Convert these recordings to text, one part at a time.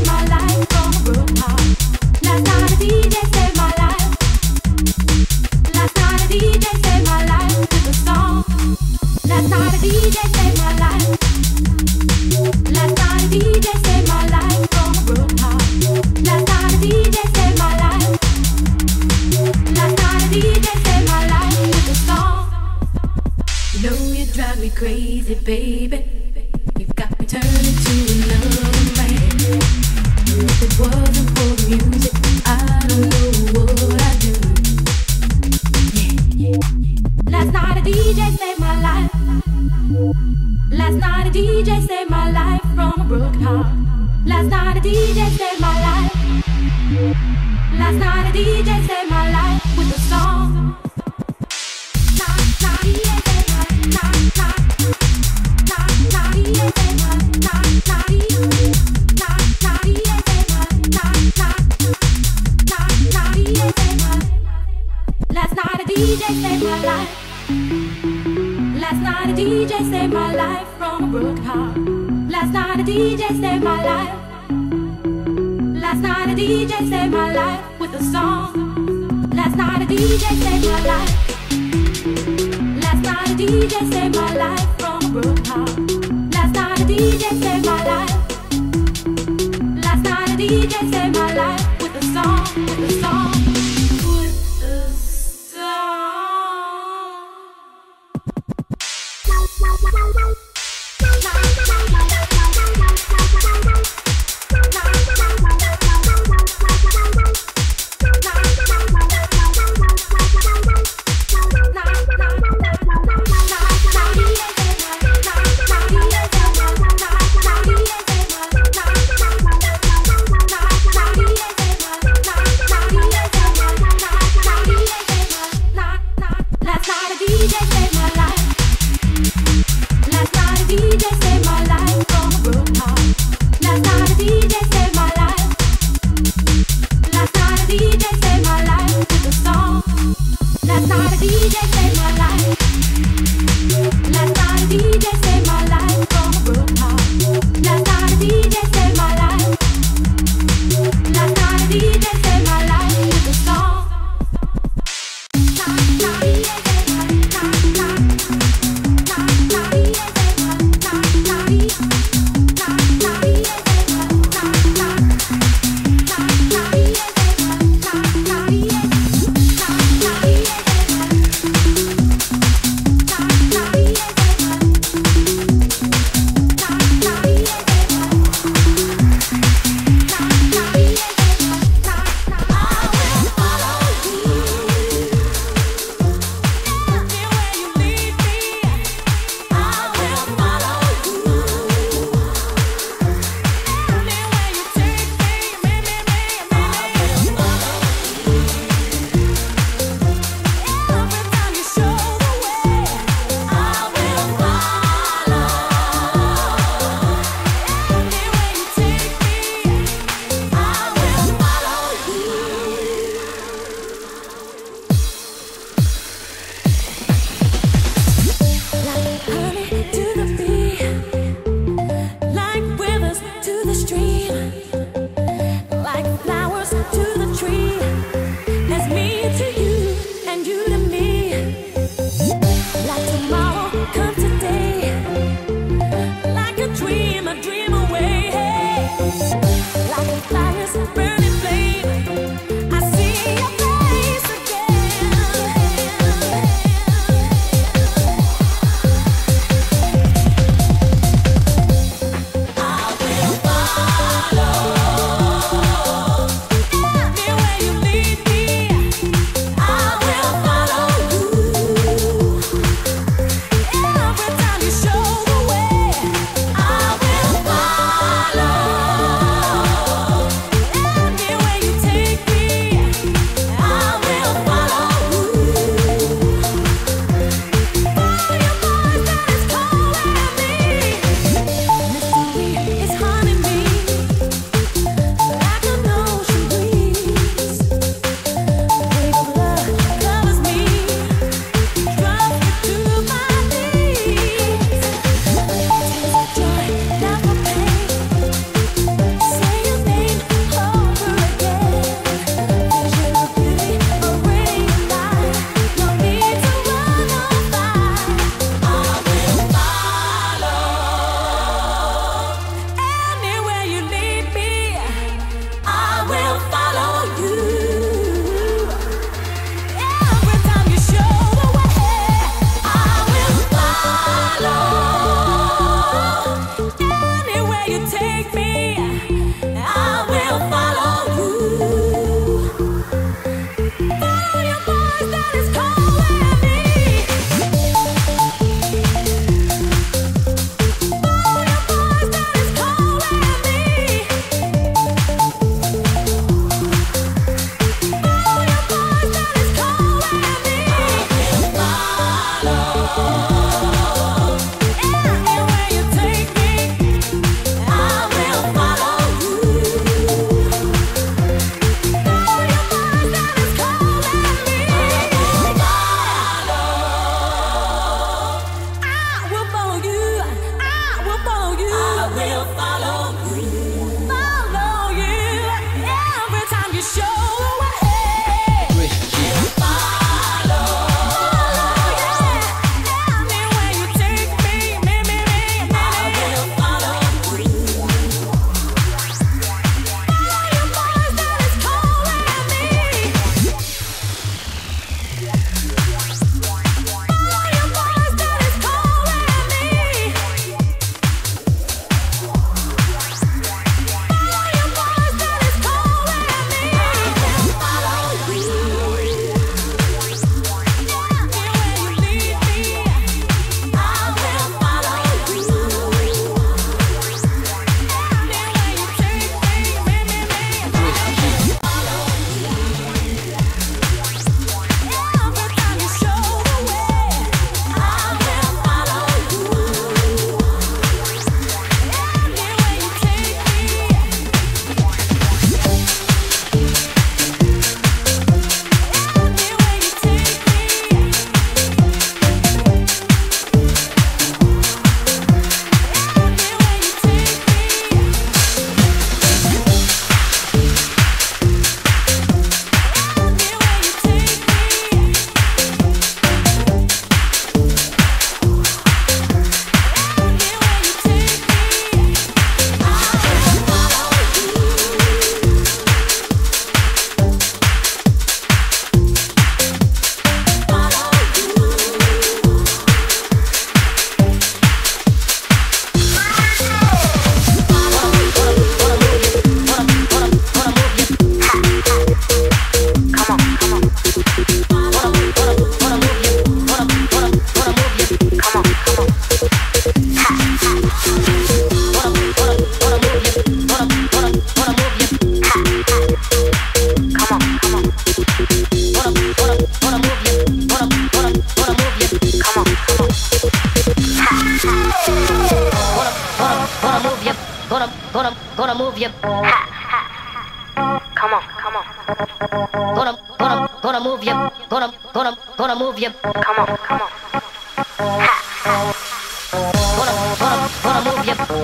my life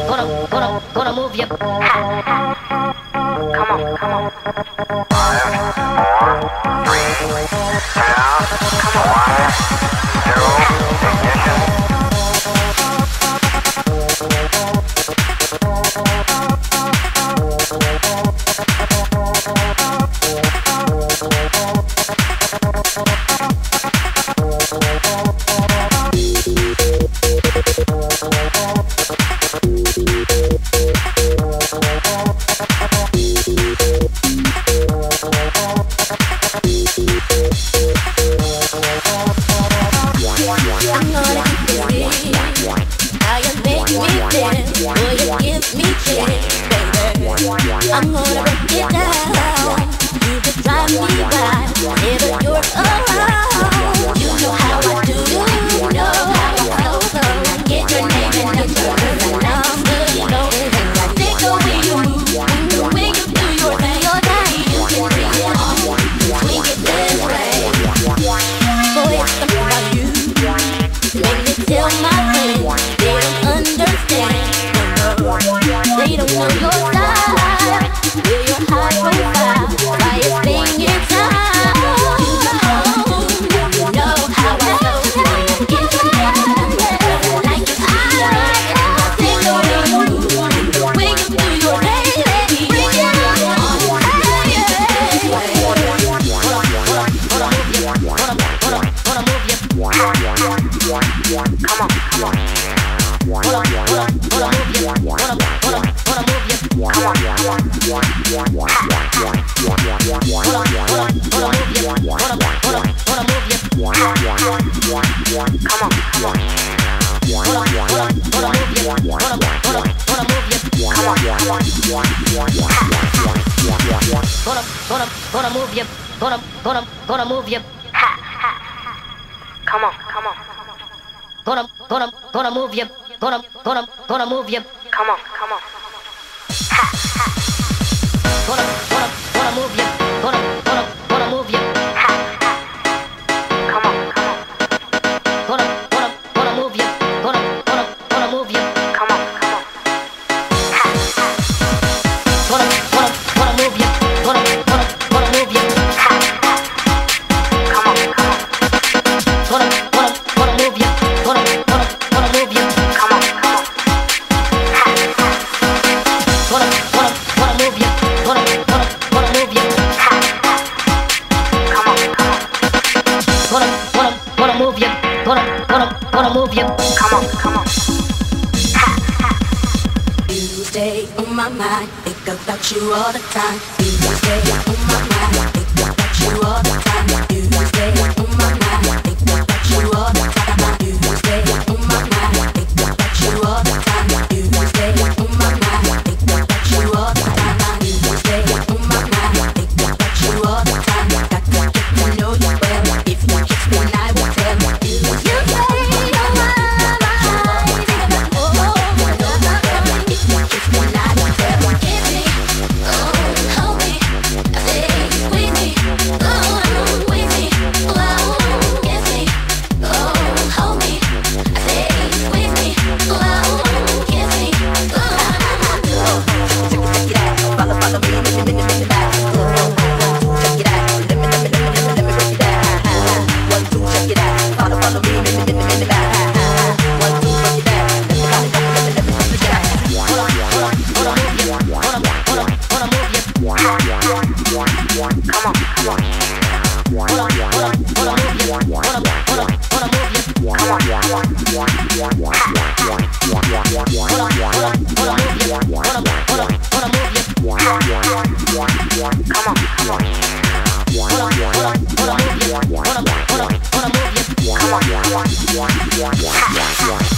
gonna, gonna, gonna move you. Ha. Come on, come on. Five, four, three, two, come on. One, zero. on. Gonna, gonna, gonna move you. Gonna, gonna, gonna move you. Come on, come on. Ha, ha. Gonna, gonna, gonna move you. you all the time. Ha ha ha.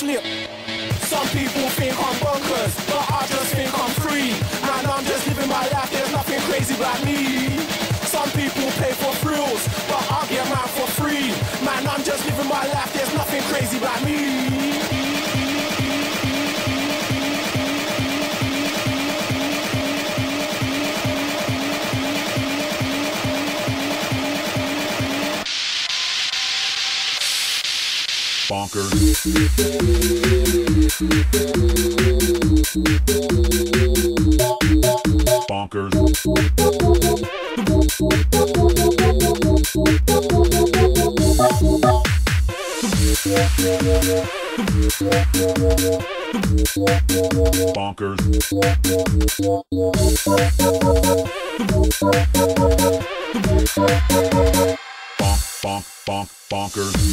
slip. Some people think I'm bonkers, but I just think I'm free. And I'm just living my life, there's nothing crazy about me. Some people Bonkers. Bonkers. Bonkers. Bonkers. Conquer.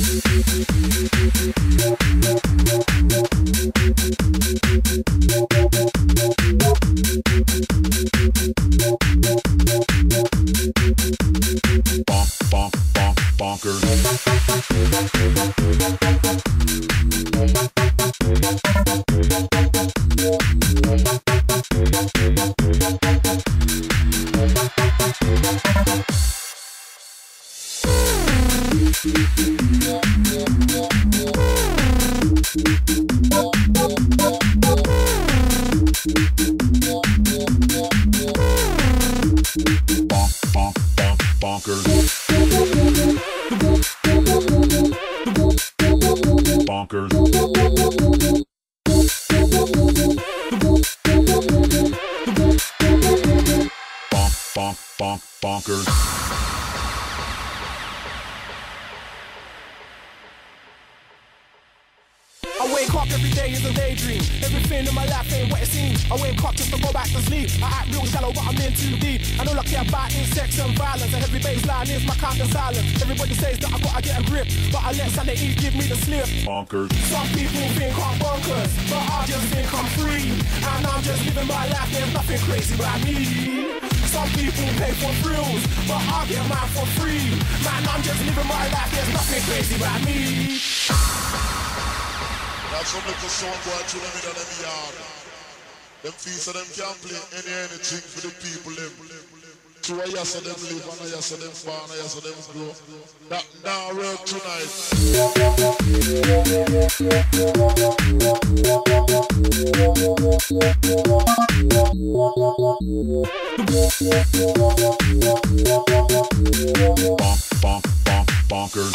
grip, but I let Santa give me the slip. Bonkers. Some people think I'm bonkers, but I just think I'm free. And I'm just living my life, there's nothing crazy about me. Some people pay for thrills, but I get mine for free. Man, I'm just living my life, there's nothing crazy about me. That's some little song boy to them in the yard. Them feasts of them can play any anything for the people them to a yes of them live and a yes them fall and a yes them grow. That now we tonight. Bonk, bonk, bonk, bonkers.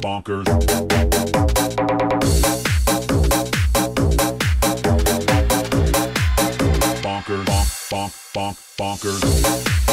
Bonkers. bonk, bonkers.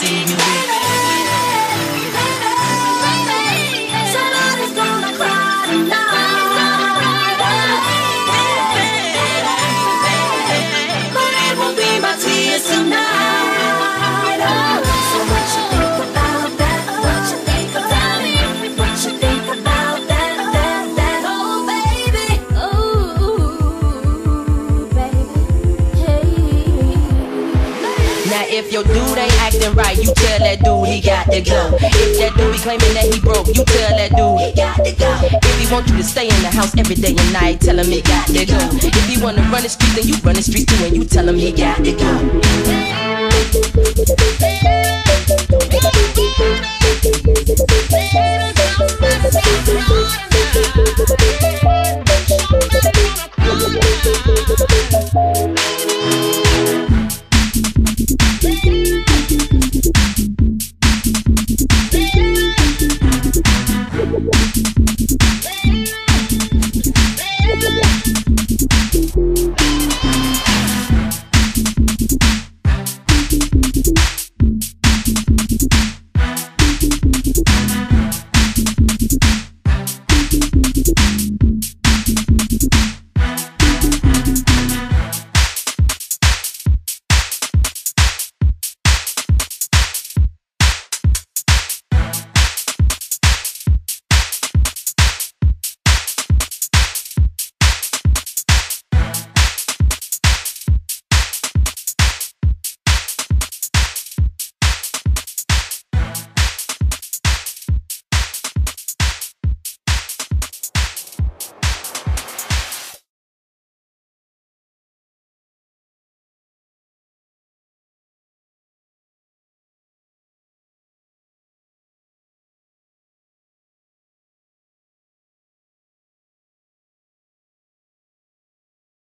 see you. go. If that dude be claiming that he broke, you tell that dude he got to go. If he want you to stay in the house every day and night, tell him he got to go. If he wanna run the streets, then you run the streets too, and you tell him he got to go.